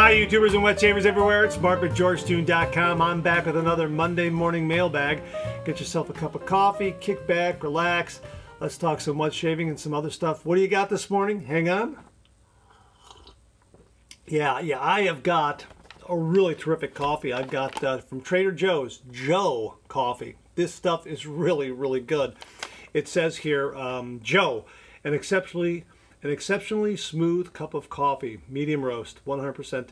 Hi, YouTubers and wet shavers everywhere. It's Mark with GeorgeToon.com. I'm back with another Monday morning mailbag. Get yourself a cup of coffee, kick back, relax. Let's talk some wet shaving and some other stuff. What do you got this morning? Hang on. Yeah, yeah, I have got a really terrific coffee. I've got uh, from Trader Joe's, Joe Coffee. This stuff is really, really good. It says here, um, Joe, an exceptionally an exceptionally smooth cup of coffee, medium roast, 100%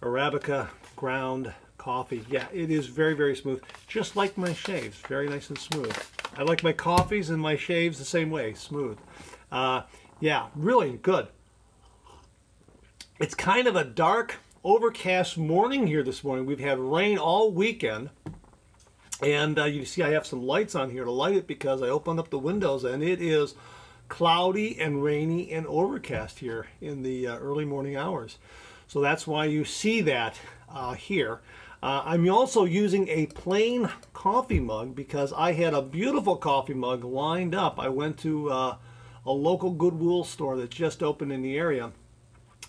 Arabica ground coffee. Yeah, it is very, very smooth, just like my shaves, very nice and smooth. I like my coffees and my shaves the same way, smooth. Uh, yeah, really good. It's kind of a dark, overcast morning here this morning. We've had rain all weekend. And uh, you see I have some lights on here to light it because I opened up the windows and it is cloudy and rainy and overcast here in the uh, early morning hours. So that's why you see that uh, here. Uh, I'm also using a plain coffee mug because I had a beautiful coffee mug lined up. I went to uh, a local Goodwill store that just opened in the area.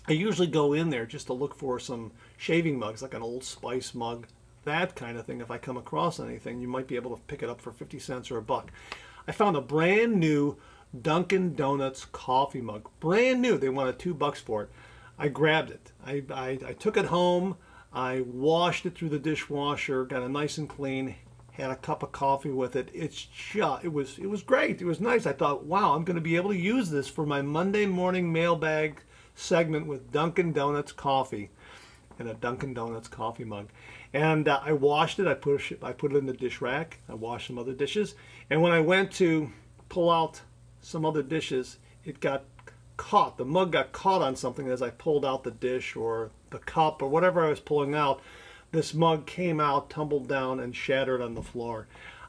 I usually go in there just to look for some shaving mugs, like an Old Spice mug, that kind of thing. If I come across anything, you might be able to pick it up for 50 cents or a buck. I found a brand new Dunkin' Donuts coffee mug. Brand new. They wanted two bucks for it. I grabbed it. I, I, I took it home. I washed it through the dishwasher, got it nice and clean, had a cup of coffee with it. It's just, it was, it was great. It was nice. I thought, wow, I'm going to be able to use this for my Monday morning mailbag segment with Dunkin' Donuts coffee and a Dunkin' Donuts coffee mug. And uh, I washed it. I put, it, I put it in the dish rack. I washed some other dishes. And when I went to pull out some other dishes, it got caught. The mug got caught on something as I pulled out the dish or the cup or whatever I was pulling out. This mug came out, tumbled down, and shattered on the floor.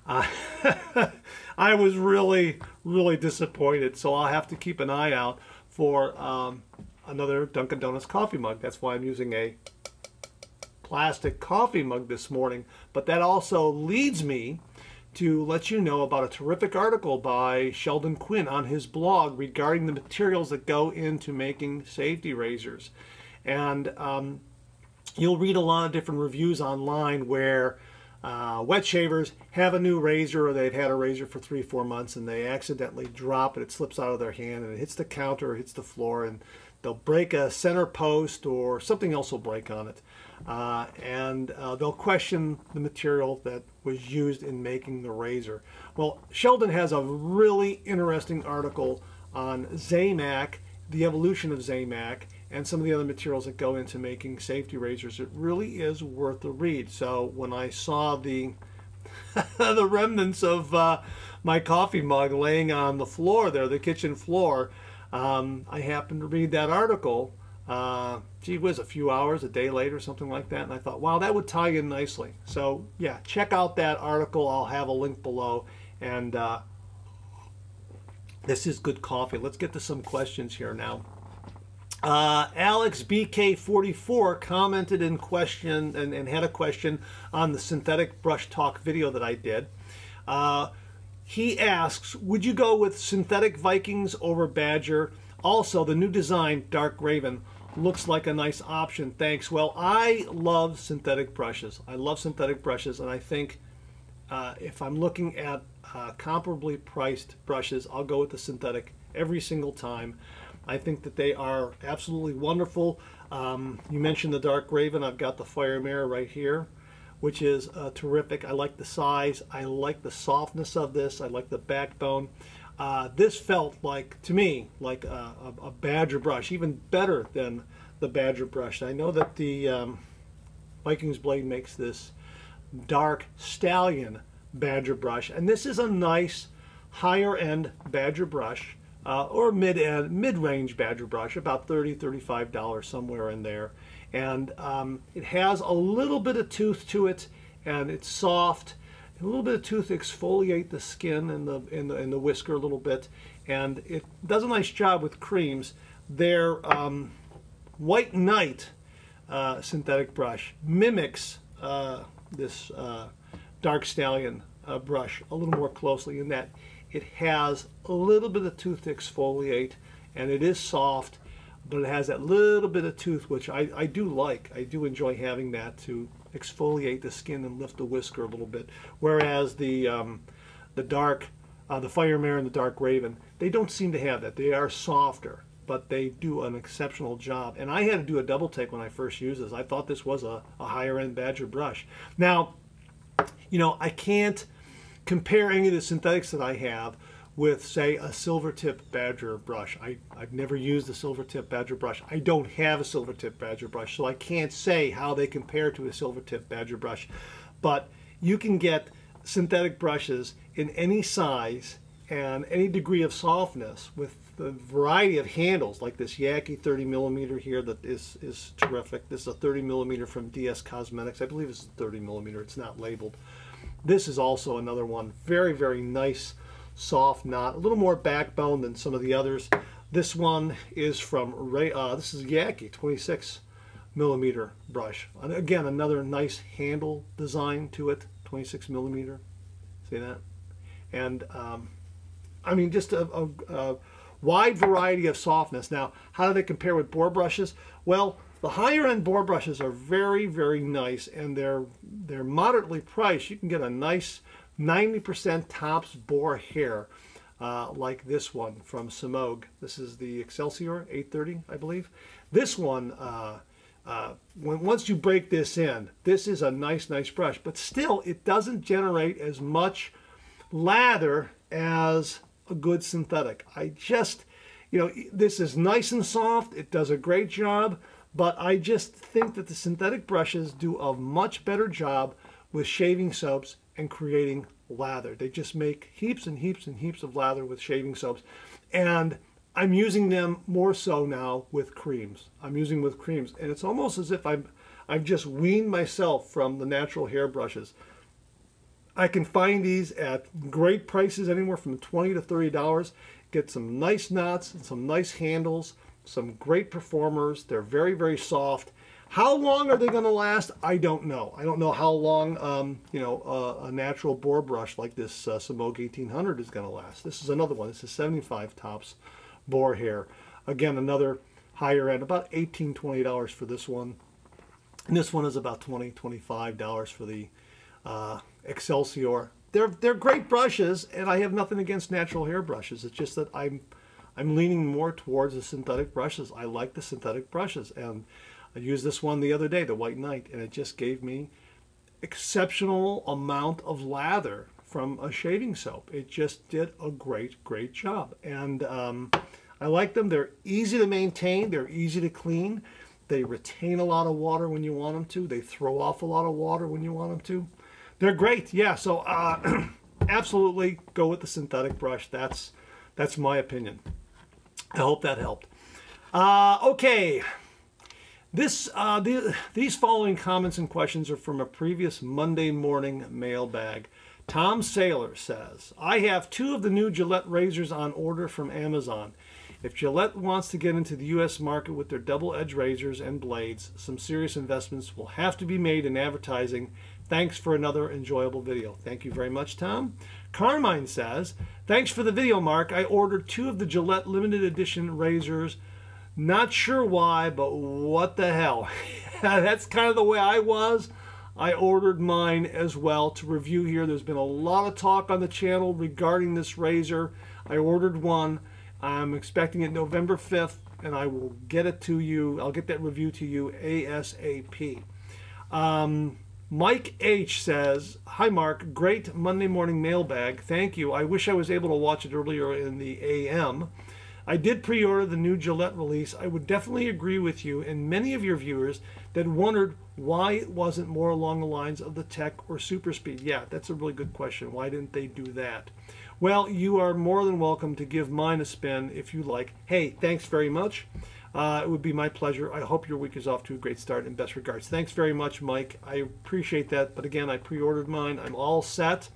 Uh, I was really, really disappointed. So I'll have to keep an eye out for um, another Dunkin' Donuts coffee mug. That's why I'm using a plastic coffee mug this morning. But that also leads me to let you know about a terrific article by Sheldon Quinn on his blog regarding the materials that go into making safety razors. And um, you'll read a lot of different reviews online where uh, wet shavers have a new razor or they've had a razor for three, four months and they accidentally drop it, it slips out of their hand and it hits the counter or hits the floor and they'll break a center post or something else will break on it. Uh, and uh, they'll question the material that was used in making the razor. Well, Sheldon has a really interesting article on Zamak, the evolution of Zamak, and some of the other materials that go into making safety razors. It really is worth a read. So when I saw the the remnants of uh, my coffee mug laying on the floor there, the kitchen floor, um, I happened to read that article uh, gee whiz, a few hours, a day later, something like that. And I thought, wow, that would tie in nicely. So yeah, check out that article. I'll have a link below. And uh, this is good coffee. Let's get to some questions here now. Uh, Alex BK44 commented in question and, and, had a question on the synthetic brush talk video that I did. Uh, he asks, would you go with synthetic Vikings over Badger? Also, the new design, Dark Raven, looks like a nice option. Thanks. Well, I love synthetic brushes. I love synthetic brushes, and I think uh, if I'm looking at uh, comparably priced brushes, I'll go with the synthetic every single time. I think that they are absolutely wonderful. Um, you mentioned the Dark Raven. I've got the Fire Mare right here, which is uh, terrific. I like the size. I like the softness of this. I like the backbone. Uh, this felt like, to me, like a, a, Badger brush, even better than the Badger brush. I know that the um, Vikings Blade makes this dark stallion Badger brush, and this is a nice higher end Badger brush, uh, or mid end, mid range Badger brush, about 30 $35 somewhere in there. And um, it has a little bit of tooth to it, and it's soft a little bit of tooth exfoliate the skin and the, and the, and the whisker a little bit. And it does a nice job with creams. Their um, White Knight uh, synthetic brush mimics uh, this uh, Dark Stallion uh, brush a little more closely in that it has a little bit of tooth exfoliate and it is soft. But it has that little bit of tooth, which I, I do like. I do enjoy having that to exfoliate the skin and lift the whisker a little bit. Whereas the um, the dark, uh, the Fire Mare and the Dark Raven, they don't seem to have that. They are softer, but they do an exceptional job. And I had to do a double take when I first used this. I thought this was a, a higher end Badger brush. Now, you know, I can't compare any of the synthetics that I have with, say, a silver tip Badger brush. I, I've never used a silver tip Badger brush. I don't have a silver tip Badger brush, so I can't say how they compare to a silver tip Badger brush. But you can get synthetic brushes in any size and any degree of softness with a variety of handles like this Yaqi 30 millimeter here that is is terrific. This is a 30 millimeter from DS Cosmetics. I believe it's a 30 millimeter. It's not labeled. This is also another one. Very very nice soft knot. A little more backbone than some of the others. This one is from Ray. Uh, this is Yaqi 26 millimeter brush. And again, another nice handle design to it. 26 millimeter. See that? And um, I mean, just a, a, a, wide variety of softness. Now, how do they compare with boar brushes? Well, the higher end boar brushes are very, very nice, and they're they're moderately priced. You can get a nice 90% tops boar hair, uh, like this one from Semogue. This is the Excelsior 830, I believe. This one. Uh, uh, when once you break this in, this is a nice, nice brush, but still it doesn't generate as much lather as a good synthetic. I just, you know, this is nice and soft. It does a great job, but I just think that the synthetic brushes do a much better job with shaving soaps and creating lather. They just make heaps and heaps and heaps of lather with shaving soaps. And I'm using them more so now with creams. I'm using with creams, and it's almost as if I'm I've just weaned myself from the natural hair brushes. I can find these at great prices, anywhere from twenty to thirty dollars. Get some nice knots and some nice handles, some great performers. They're very very soft. How long are they going to last? I don't know. I don't know how long um, you know uh, a natural boar brush like this uh, Semogue 1800 is going to last. This is another one. This is 75 tops boar hair. Again, another higher end, about $18, $20 for this one. And this one is about $20, $25 for the uh, Excelsior. They're, they're great brushes, and I have nothing against natural hair brushes. It's just that I'm, I'm leaning more towards the synthetic brushes. I like the synthetic brushes, and I used this one the other day, the White Knight, and it just gave me exceptional amount of lather from a shaving soap. It just did a great, great job. And um, I like them. They're easy to maintain. They're easy to clean. They retain a lot of water when you want them to. They throw off a lot of water when you want them to. They're great. Yeah, so uh, absolutely go with the synthetic brush. That's, that's my opinion. I hope that helped. Uh, okay. This, uh, the, these following comments and questions are from a previous Monday morning mailbag. Tom Saylor says, I have two of the new Gillette razors on order from Amazon. If Gillette wants to get into the U.S. market with their double edge razors and blades, some serious investments will have to be made in advertising. Thanks for another enjoyable video. Thank you very much, Tom. Carmine says, Thanks for the video, Mark. I ordered two of the Gillette limited edition razors. Not sure why, but what the hell. That's kind of the way I was. I ordered mine as well to review here. There's been a lot of talk on the channel regarding this razor. I ordered one. I'm expecting it November 5th, and I will get it to you. I'll get that review to you ASAP. Um, Mike H says, Hi Mark, great Monday morning mailbag. Thank you. I wish I was able to watch it earlier in the AM. I did pre-order the new Gillette release. I would definitely agree with you and many of your viewers that wondered why it wasn't more along the lines of the Tech or Super Speed. Yeah, that's a really good question. Why didn't they do that? Well, you are more than welcome to give mine a spin if you like. Hey, thanks very much. Uh, it would be my pleasure. I hope your week is off to a great start and best regards. Thanks very much, Mike. I appreciate that. But again, I pre-ordered mine. I'm all set.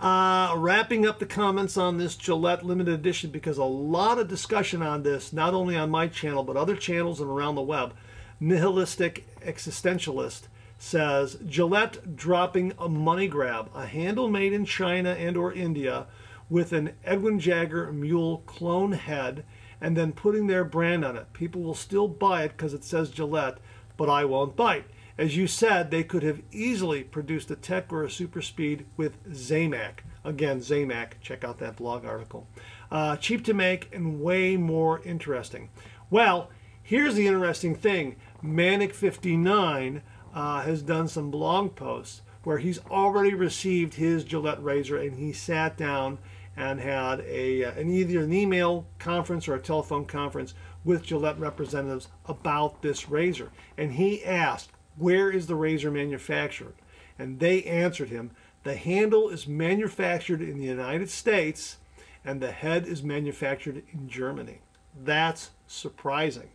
Uh, wrapping up the comments on this Gillette limited edition because a lot of discussion on this, not only on my channel, but other channels and around the web. Nihilistic Existentialist says, Gillette dropping a money grab, a handle made in China and or India with an Edwin Jagger Mühle clone head and then putting their brand on it. People will still buy it because it says Gillette, but I won't bite. As you said, they could have easily produced a Tech or a Super Speed with Zamak. Again, Zamak, check out that blog article. Uh, cheap to make and way more interesting. Well, here's the interesting thing. Manic59 uh, has done some blog posts where he's already received his Gillette razor and he sat down and had a uh, an either an email conference or a telephone conference with Gillette representatives about this razor. And he asked, where is the razor manufactured? And they answered him, the handle is manufactured in the United States and the head is manufactured in Germany. That's surprising.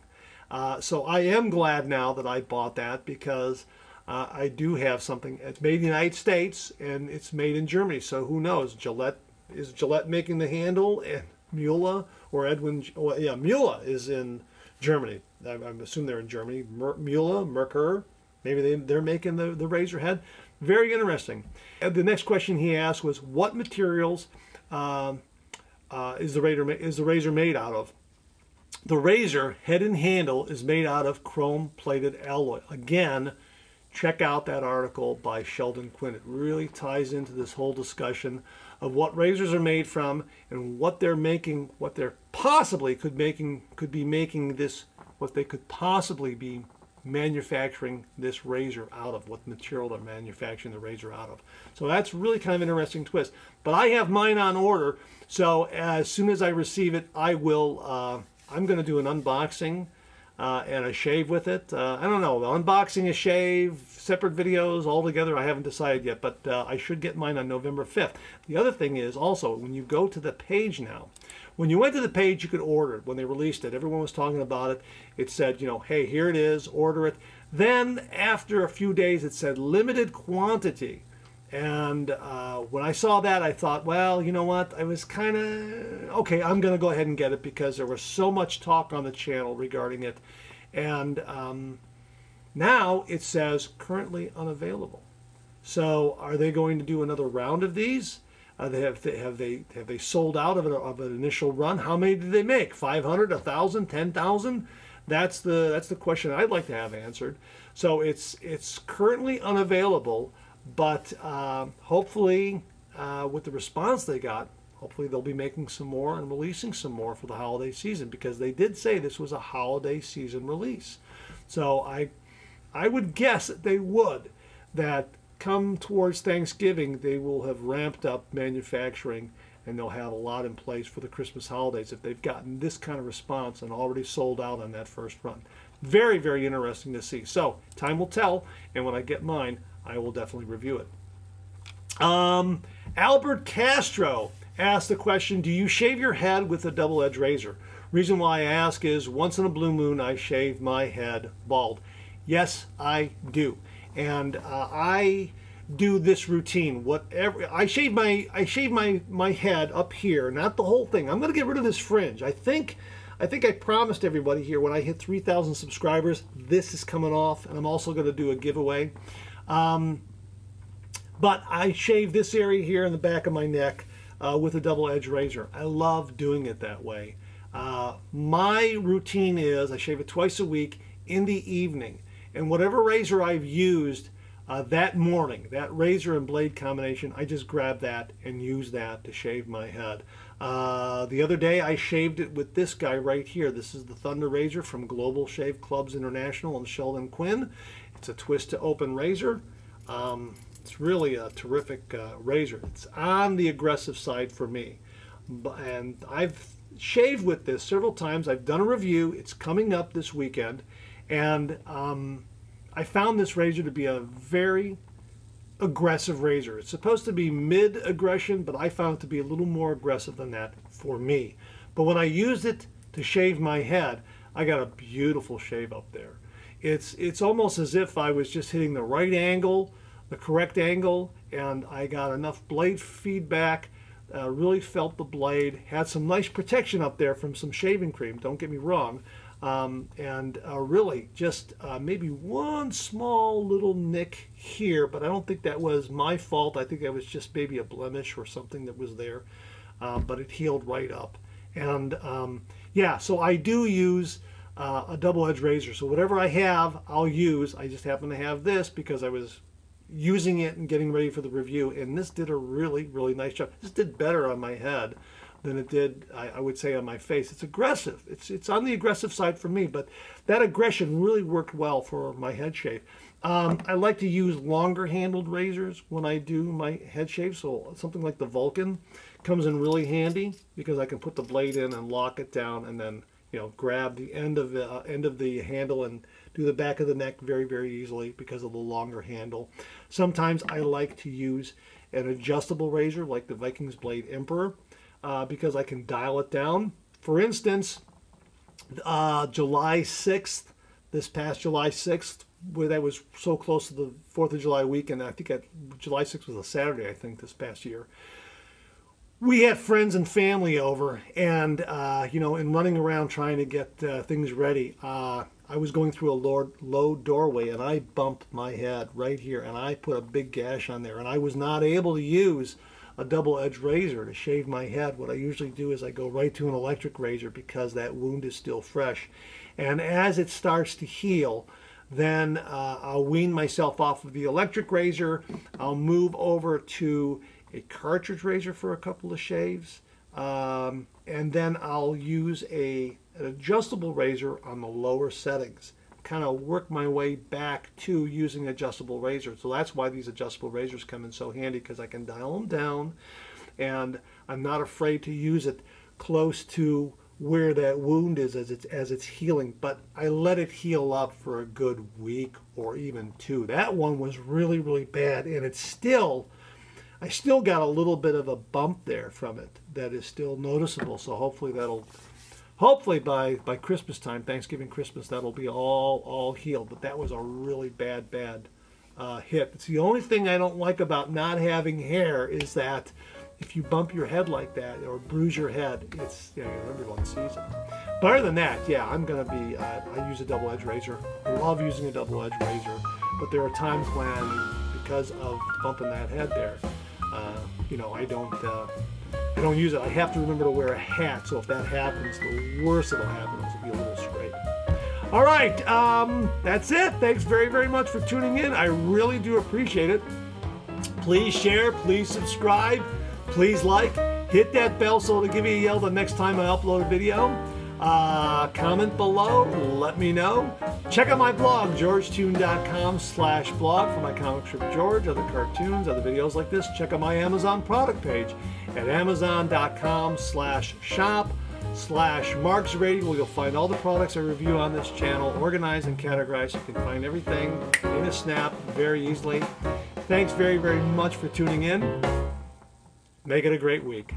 Uh, so I am glad now that I bought that because uh, I do have something. It's made in the United States and it's made in Germany. So who knows? Gillette is Gillette making the handle and Mühle or Edwin? Well, yeah, Mühle is in Germany. I, I assume they're in Germany. Mühle, Merkur, maybe they, they're making the, the razor head. Very interesting. And the next question he asked was, what materials um, uh, is the razor is the razor made out of? The razor head and handle is made out of chrome plated alloy. Again, check out that article by Sheldon Quinn. It really ties into this whole discussion of what razors are made from and what they're making, what they're possibly could making could be making this, what they could possibly be manufacturing this razor out of, what material they're manufacturing the razor out of. So that's really kind of an interesting twist. But I have mine on order, so as soon as I receive it, I will. Uh, I'm going to do an unboxing uh, and a shave with it. Uh, I don't know, unboxing a shave, separate videos all together. I haven't decided yet, but uh, I should get mine on November 5th. The other thing is also when you go to the page now, when you went to the page, you could order it. When they released it, everyone was talking about it. It said, you know, hey, here it is, order it. Then after a few days, it said limited quantity. And uh, when I saw that, I thought, well, you know what? I was kind of, okay, I'm going to go ahead and get it because there was so much talk on the channel regarding it. And um, now it says currently unavailable. So are they going to do another round of these? Uh, they have, they, have they have they sold out of, an, of an initial run? How many did they make? 500, 1,000, 10,000? That's the that's the question I'd like to have answered. So it's it's currently unavailable. But uh, hopefully, uh, with the response they got, hopefully they'll be making some more and releasing some more for the holiday season because they did say this was a holiday season release. So I, I would guess that they would, that come towards Thanksgiving they will have ramped up manufacturing and they'll have a lot in place for the Christmas holidays if they've gotten this kind of response and already sold out on that first run. Very, very interesting to see. So time will tell, and when I get mine, I will definitely review it. Um, Albert Castro asked the question, do you shave your head with a double-edged razor? Reason why I ask is once in a blue moon I shave my head bald. Yes, I do. And uh, I do this routine. Whatever I shave my I shave my my head up here, not the whole thing. I'm to get rid of this fringe. I think I think I promised everybody here when I hit 3,000 subscribers, this is coming off, and I'm also to do a giveaway. Um, but I shave this area here in the back of my neck uh, with a double edge razor. I love doing it that way. Uh, my routine is I shave it twice a week in the evening. And whatever razor I've used uh, that morning, that razor and blade combination, I just grab that and use that to shave my head. Uh, the other day I shaved it with this guy right here. This is the Thunder Razor from Global Shave Clubs International and Sheldon Quinn. It's a twist to open razor. Um, it's really a terrific uh, razor. It's on the aggressive side for me. And I've shaved with this several times. I've done a review. It's coming up this weekend. And um, I found this razor to be a very aggressive razor. It's supposed to be mid aggression, but I found it to be a little more aggressive than that for me. But when I used it to shave my head, I got a beautiful shave up there. It's, it's almost as if I was just hitting the right angle, the correct angle, and I got enough blade feedback, uh, really felt the blade, had some nice protection up there from some shaving cream, don't get me wrong, um, and uh, really just uh, maybe one small little nick here, but I don't think that was my fault. I think that was just maybe a blemish or something that was there, uh, but it healed right up. And um, yeah, so I do use uh, a double-edged razor. So whatever I have, I'll use. I just happen to have this because I was using it and getting ready for the review, and this did a really, really nice job. This did better on my head than it did, I, I, would say, on my face. It's aggressive. It's it's on the aggressive side for me, but that aggression really worked well for my head shave. Um, I like to use longer handled razors when I do my head shave, so something like the Vulcan comes in really handy because I can put the blade in and lock it down and then you know grab the end of the uh, end of the handle and do the back of the neck very very easily because of the longer handle. Sometimes I like to use an adjustable razor like the Vikings Blade Emperor uh, because I can dial it down. For instance, uh, July 6th, this past July 6th, where that was so close to the 4th of July weekend, I think July 6th was a Saturday, I think, this past year. We had friends and family over, and, uh, you know, in running around trying to get uh, things ready, uh, I was going through a low, low doorway and I bumped my head right here, and I put a big gash on there, and I was not able to use a double-edged razor to shave my head. What I usually do is I go right to an electric razor because that wound is still fresh. And as it starts to heal, then uh, I'll wean myself off of the electric razor. I'll move over to a cartridge razor for a couple of shaves. Um, and then I'll use a, an adjustable razor on the lower settings kind of work my way back to using adjustable razors. So that's why these adjustable razors come in so handy because I can dial them down and I'm not afraid to use it close to where that wound is as it's as it's healing but I let it heal up for a good week or even two that one was really really bad and it's still I still got a little bit of a bump there from it that is still noticeable so hopefully that'll hopefully by by Christmas time Thanksgiving Christmas that'll be all all healed but that was a really bad bad uh, hit it's the only thing I don't like about not having hair is that if you bump your head like that or bruise your head, it's you know, everyone sees it. But other than that, yeah, I'm gonna be. Uh, I use a double-edged razor. I love using a double-edged razor, but there are times when, because of bumping that head there, uh, you know, I don't. I don't use it. I have to remember to wear a hat, so if that happens, the worst that'll happen is it'll be a little scrape. All right, um, that's it. Thanks very, very much for tuning in. I really do appreciate it. Please share, please subscribe. Please like, hit that bell so it'll give you a yell the next time I upload a video. Uh, comment below, let me know. Check out my blog, georgetoon.com slash blog for my comic strip George, other cartoons, other videos like this. Check out my Amazon product page at amazon.com slash shop slash markszorady. You'll find all the products I review on this channel organized and categorized. You can find everything in a snap very easily. Thanks very, very much for tuning in. Make it a great week.